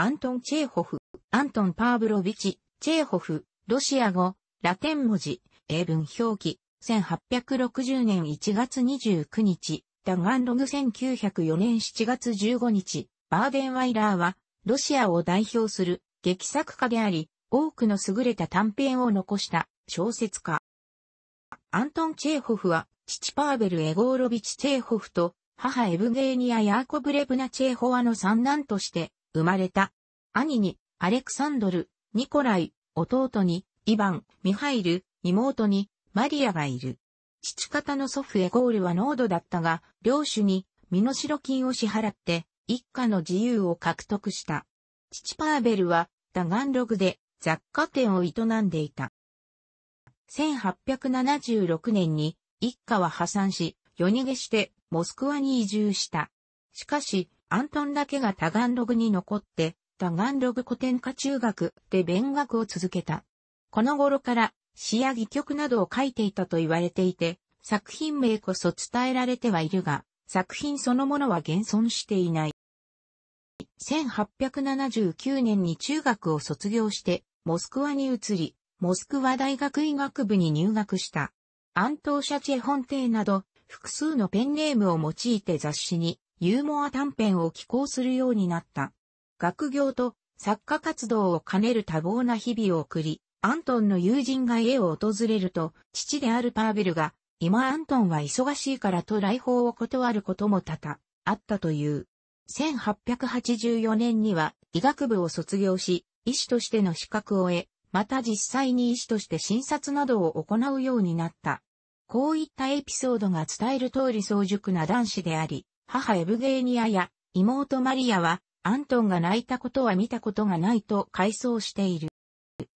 アントン・チェーホフ、アントン・パーブロビチ、チェーホフ、ロシア語、ラテン文字、英文表記、1860年1月29日、ダガンログ1904年7月15日、バーデンワイラーは、ロシアを代表する劇作家であり、多くの優れた短編を残した小説家。アントン・チェーホフは、父パーベル・エゴーロビチ・チェーホフと、母エブゲーニア・ヤーコブレブナ・チェーホワの三男として生まれた。兄に、アレクサンドル、ニコライ、弟に、イバン、ミハイル、妹に、マリアがいる。父方の祖父エゴールは濃度だったが、領主に身代金を支払って一家の自由を獲得した。父パーベルはダガンログで雑貨店を営んでいた。1876年に一家は破産し、夜逃げしてモスクワに移住した。しかし、アントンだけがタガンログに残って、タガンログ古典科中学で勉学を続けた。この頃から詩や戯曲などを書いていたと言われていて、作品名こそ伝えられてはいるが、作品そのものは現存していない。1879年に中学を卒業して、モスクワに移り、モスクワ大学医学部に入学した。アントーシャチェ・フォンテーなど、複数のペンネームを用いて雑誌にユーモア短編を寄稿するようになった。学業と作家活動を兼ねる多忙な日々を送り、アントンの友人が家を訪れると、父であるパーベルが、今アントンは忙しいからと来訪を断ることも多々あったという。1884年には医学部を卒業し、医師としての資格を得、また実際に医師として診察などを行うようになった。こういったエピソードが伝える通り早熟な男子であり、母エブゲーニアや妹マリアは、アントンが泣いたことは見たことがないと回想している。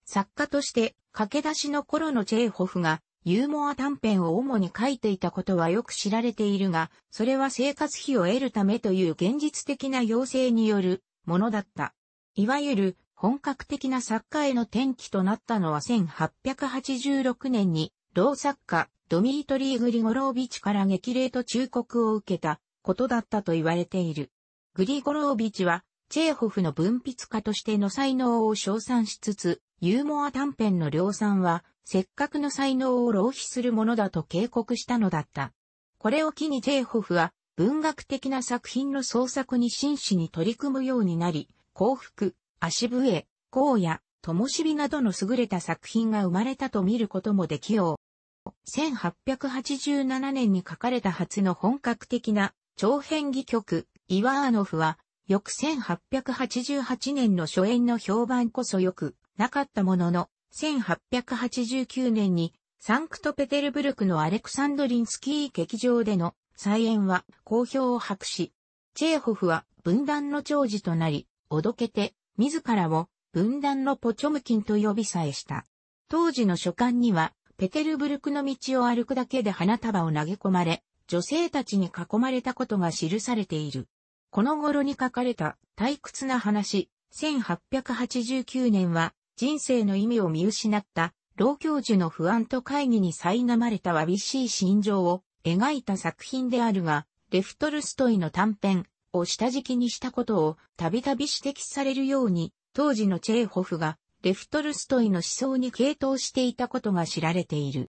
作家として駆け出しの頃のチェーホフがユーモア短編を主に書いていたことはよく知られているが、それは生活費を得るためという現実的な要請によるものだった。いわゆる本格的な作家への転機となったのは1886年に、老作家ドミートリー・グリゴロービチから激励と忠告を受けたことだったと言われている。グリゴロービチは、チェーホフの文筆家としての才能を称賛しつつ、ユーモア短編の量産は、せっかくの才能を浪費するものだと警告したのだった。これを機にテーホフは、文学的な作品の創作に真摯に取り組むようになり、幸福、足笛、荒野、灯火などの優れた作品が生まれたと見ることもできよう。1887年に書かれた初の本格的な長編戯曲、イワーノフは、翌1888年の初演の評判こそよくなかったものの、1889年にサンクトペテルブルクのアレクサンドリンスキー劇場での再演は好評を博し、チェーホフは分断の長寿となり、おどけて、自らを分断のポチョムキンと呼びさえした。当時の書簡には、ペテルブルクの道を歩くだけで花束を投げ込まれ、女性たちに囲まれたことが記されている。この頃に書かれた退屈な話、1889年は人生の意味を見失った老教授の不安と会議に苛まれたわびしい心情を描いた作品であるが、レフトルストイの短編を下敷きにしたことをたびたび指摘されるように、当時のチェーホフがレフトルストイの思想に傾倒していたことが知られている。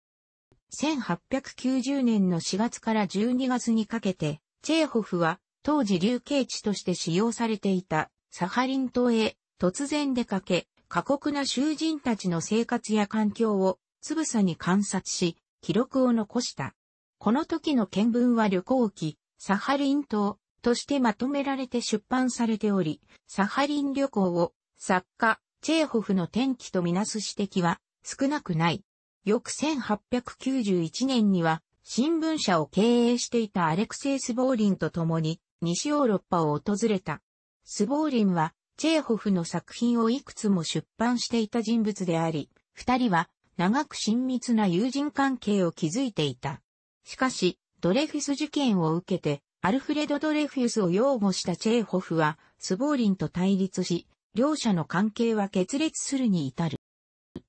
1890年の4月から12月にかけて、チェーホフは当時流刑地として使用されていたサハリン島へ突然出かけ、過酷な囚人たちの生活や環境をつぶさに観察し、記録を残した。この時の見聞は旅行記、サハリン島としてまとめられて出版されており、サハリン旅行を作家、チェーホフの転機とみなす指摘は少なくない。翌1891年には新聞社を経営していたアレクセイ・スボーリンと共に西ヨーロッパを訪れた。スボーリンはチェーホフの作品をいくつも出版していた人物であり、二人は長く親密な友人関係を築いていた。しかし、ドレフィス事件を受けて、アルフレド・ドレフィスを擁護したチェーホフは、スボーリンと対立し、両者の関係は決裂するに至る。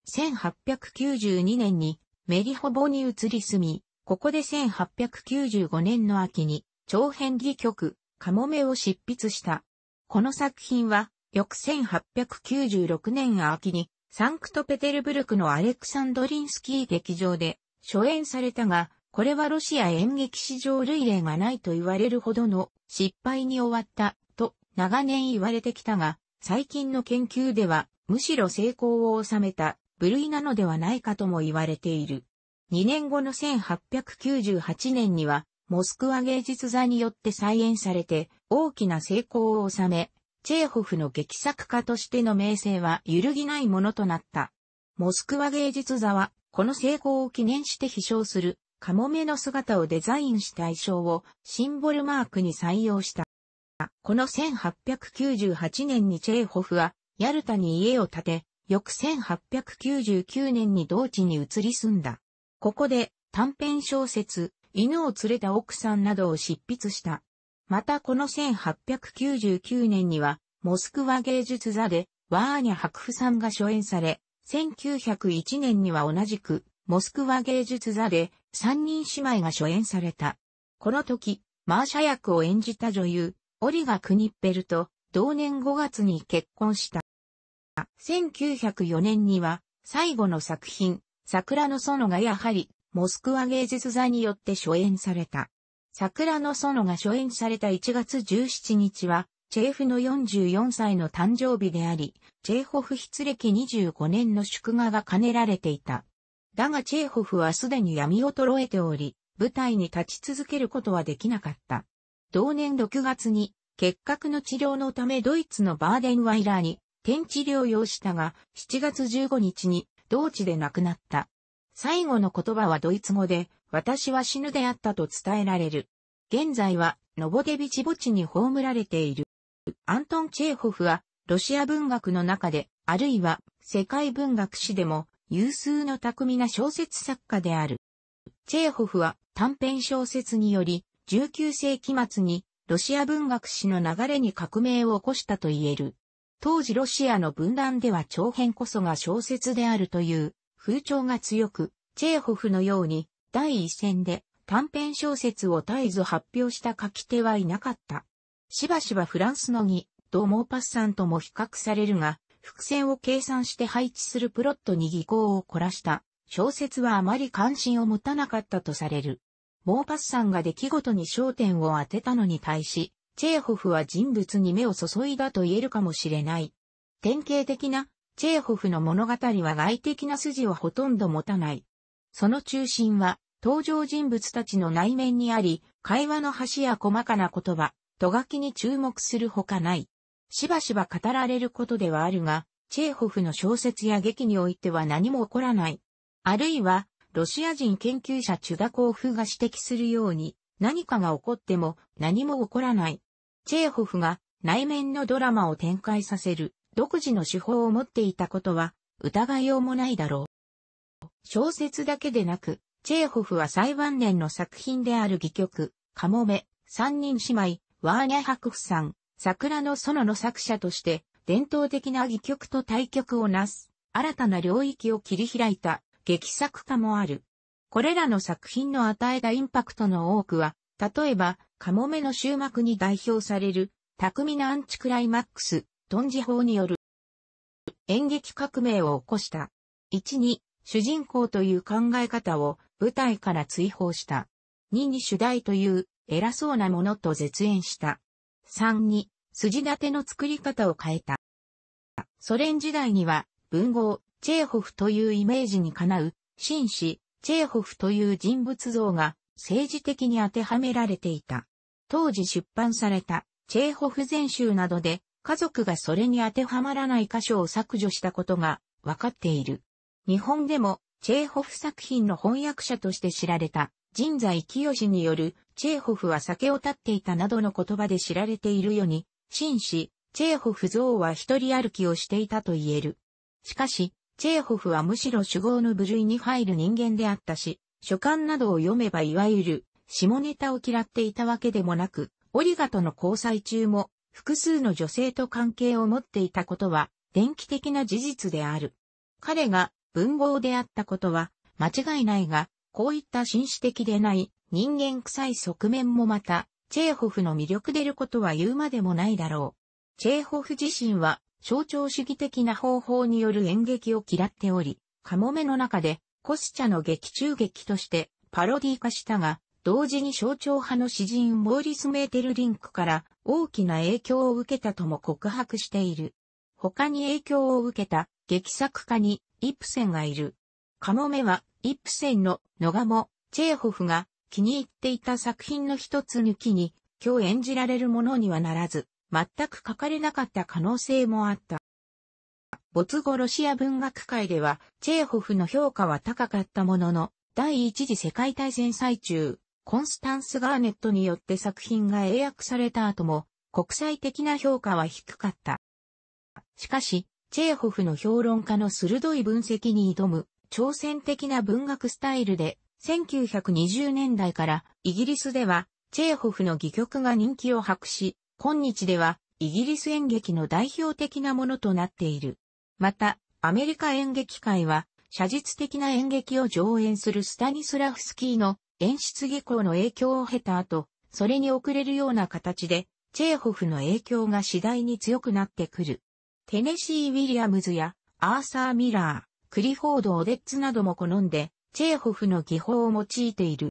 1892年にメリホボに移り住み、ここで1895年の秋に長編戯曲、カモメを執筆した。この作品は翌1896年秋にサンクトペテルブルクのアレクサンドリンスキー劇場で初演されたが、これはロシア演劇史上類例がないと言われるほどの失敗に終わったと長年言われてきたが、最近の研究ではむしろ成功を収めた部類なのではないかとも言われている。2年後の1898年にはモスクワ芸術座によって再演されて大きな成功を収め、チェーホフの劇作家としての名声は揺るぎないものとなった。モスクワ芸術座はこの成功を記念して飛翔するカモメの姿をデザインした衣装をシンボルマークに採用した。この1898年にチェーホフはヤルタに家を建て、翌1899年に同地に移り住んだ。ここで短編小説、犬を連れた奥さんなどを執筆した。またこの1899年には、モスクワ芸術座でワーニャ白布さんが初演され、1901年には同じく、モスクワ芸術座で三人姉妹が初演された。この時、マーシャ役を演じた女優、オリガ・クニッペルと同年5月に結婚した。1904年には最後の作品、桜の園がやはりモスクワ芸術座によって初演された。桜の園が初演された1月17日は、チェーフの44歳の誕生日であり、チェーホフ筆歴25年の祝賀が兼ねられていた。だがチェーホフはすでに闇を衰えており、舞台に立ち続けることはできなかった。同年6月に、結核の治療のためドイツのバーデンワイラーに転治療養したが、7月15日に同地で亡くなった。最後の言葉はドイツ語で、私は死ぬであったと伝えられる。現在は、ノボデビチ墓地に葬られている。アントン・チェーホフは、ロシア文学の中で、あるいは世界文学史でも有数の巧みな小説作家である。チェーホフは短編小説により、19世紀末にロシア文学史の流れに革命を起こしたと言える。当時ロシアの分断では長編こそが小説であるという風潮が強く、チェーホフのように第一線で短編小説を絶えず発表した書き手はいなかった。しばしばフランスの義、ド・モーパッサンとも比較されるが、伏線を計算して配置するプロットに技巧を凝らした小説はあまり関心を持たなかったとされる。モーパッサンが出来事に焦点を当てたのに対し、チェーホフは人物に目を注いだと言えるかもしれない。典型的なチェーホフの物語は外的な筋をほとんど持たない。その中心は登場人物たちの内面にあり、会話の端や細かな言葉、と書きに注目するほかない。しばしば語られることではあるが、チェーホフの小説や劇においては何も起こらない。あるいは、ロシア人研究者チュダコーフが指摘するように、何かが起こっても何も起こらない。チェーホフが内面のドラマを展開させる独自の手法を持っていたことは疑いようもないだろう。小説だけでなく、チェーホフは最晩年の作品である戯曲、カモメ、三人姉妹、ワーニャ白夫さん、桜の園の作者として、伝統的な戯曲と対局をなす、新たな領域を切り開いた劇作家もある。これらの作品の与えたインパクトの多くは、例えば、カモメの終幕に代表される、巧みなアンチクライマックス、トンジ法による演劇革命を起こした。1に、主人公という考え方を舞台から追放した。2に主題という偉そうなものと絶縁した。3に、筋立ての作り方を変えた。ソ連時代には、文豪、チェーホフというイメージにかなう、紳士、チェーホフという人物像が政治的に当てはめられていた。当時出版された、チェーホフ全集などで、家族がそれに当てはまらない箇所を削除したことが分かっている。日本でも、チェーホフ作品の翻訳者として知られた、神在清による、チェーホフは酒を立っていたなどの言葉で知られているように、紳士、チェーホフ像は一人歩きをしていたと言える。しかし、チェーホフはむしろ主語の部類に入る人間であったし、書簡などを読めばいわゆる下ネタを嫌っていたわけでもなく、オリガとの交際中も複数の女性と関係を持っていたことは電気的な事実である。彼が文豪であったことは間違いないが、こういった紳士的でない人間臭い側面もまた、チェーホフの魅力でることは言うまでもないだろう。チェーホフ自身は象徴主義的な方法による演劇を嫌っており、カモメの中でコスチャの劇中劇としてパロディ化したが、同時に象徴派の詩人モーリス・メーテルリンクから大きな影響を受けたとも告白している。他に影響を受けた劇作家にイプセンがいる。カモメはイプセンのノガモ、チェーホフが気に入っていた作品の一つ抜きに今日演じられるものにはならず、全く書かれなかった可能性もあった。没後ロシア文学界では、チェーホフの評価は高かったものの、第一次世界大戦最中、コンスタンス・ガーネットによって作品が英訳された後も、国際的な評価は低かった。しかし、チェーホフの評論家の鋭い分析に挑む、挑戦的な文学スタイルで、1920年代からイギリスではチェーホフの戯曲が人気を博し、今日ではイギリス演劇の代表的なものとなっている。また、アメリカ演劇界は、写実的な演劇を上演するスタニスラフスキーの演出技巧の影響を経た後、それに遅れるような形で、チェーホフの影響が次第に強くなってくる。テネシー・ウィリアムズやアーサー・ミラー、クリフォード・オデッツなども好んで、チェーホフの技法を用いている。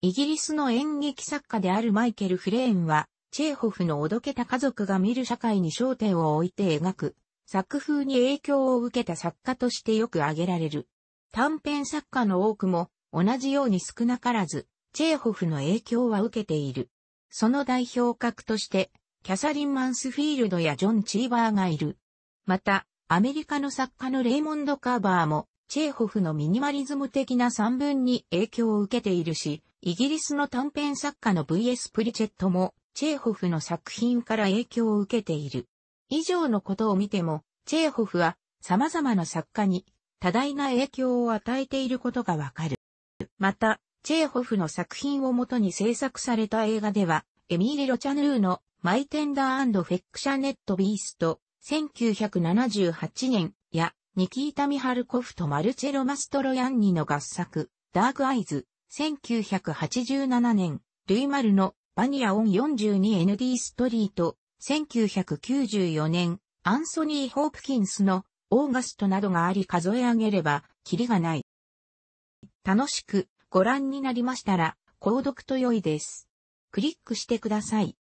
イギリスの演劇作家であるマイケル・フレーンは、チェーホフのおどけた家族が見る社会に焦点を置いて描く、作風に影響を受けた作家としてよく挙げられる。短編作家の多くも、同じように少なからず、チェーホフの影響は受けている。その代表格として、キャサリン・マンスフィールドやジョン・チーバーがいる。また、アメリカの作家のレイモンド・カーバーも、チェーホフのミニマリズム的な散文に影響を受けているし、イギリスの短編作家の V.S. プリチェットも、チェーホフの作品から影響を受けている。以上のことを見ても、チェーホフは様々な作家に多大な影響を与えていることがわかる。また、チェーホフの作品をもとに制作された映画では、エミーリ・ロチャヌーのマイテンダーフェックシャネット・ビースト、1978年や、ニキータ・ミハルコフとマルチェロ・マストロヤンニの合作、ダーク・アイズ、1987年、ルイマルのバニアオン 42ND ストリート、1994年、アンソニー・ホープキンスのオーガストなどがあり数え上げれば、キリがない。楽しくご覧になりましたら、購読と良いです。クリックしてください。